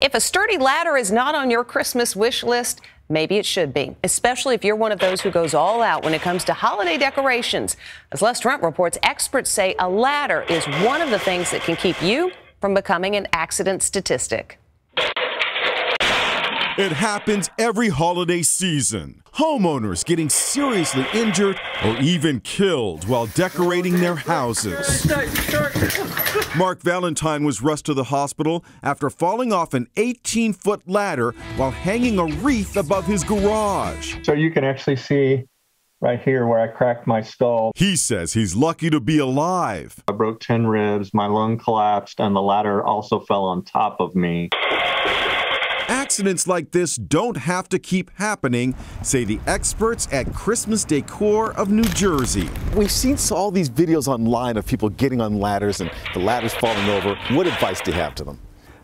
If a sturdy ladder is not on your Christmas wish list, maybe it should be, especially if you're one of those who goes all out when it comes to holiday decorations. As Les Trent reports, experts say a ladder is one of the things that can keep you from becoming an accident statistic. It happens every holiday season. Homeowners getting seriously injured or even killed while decorating their houses. Mark Valentine was rushed to the hospital after falling off an 18 foot ladder while hanging a wreath above his garage. So you can actually see right here where I cracked my skull. He says he's lucky to be alive. I broke 10 ribs, my lung collapsed, and the ladder also fell on top of me. Accidents like this don't have to keep happening, say the experts at Christmas Decor of New Jersey. We've seen all these videos online of people getting on ladders and the ladders falling over. What advice do you have to them?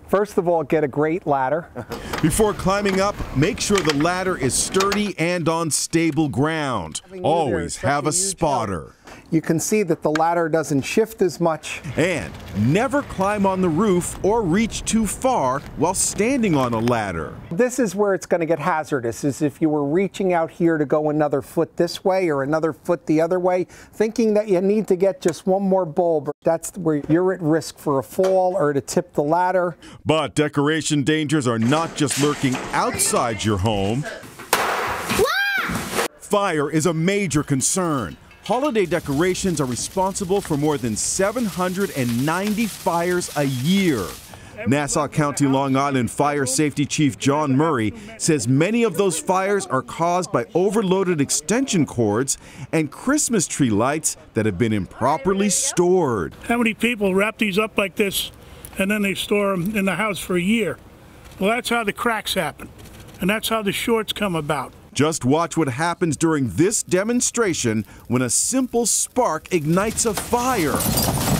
First of all, get a great ladder. Before climbing up, make sure the ladder is sturdy and on stable ground. Always have a spotter. You can see that the ladder doesn't shift as much. And never climb on the roof or reach too far while standing on a ladder. This is where it's going to get hazardous, is if you were reaching out here to go another foot this way or another foot the other way, thinking that you need to get just one more bulb. That's where you're at risk for a fall or to tip the ladder. But decoration dangers are not just lurking outside your home. Fire is a major concern. Holiday decorations are responsible for more than 790 fires a year. Nassau County, Long Island Fire Safety Chief John Murray says many of those fires are caused by overloaded extension cords and Christmas tree lights that have been improperly stored. How many people wrap these up like this and then they store them in the house for a year? Well, that's how the cracks happen, and that's how the shorts come about. Just watch what happens during this demonstration when a simple spark ignites a fire.